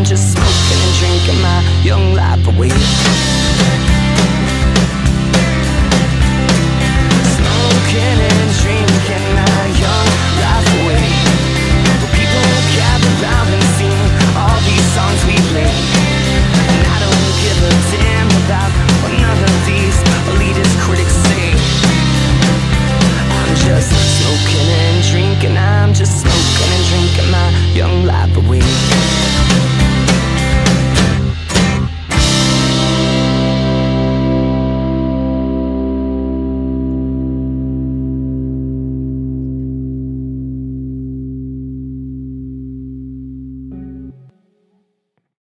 I'm just smoking and drinking my young life away.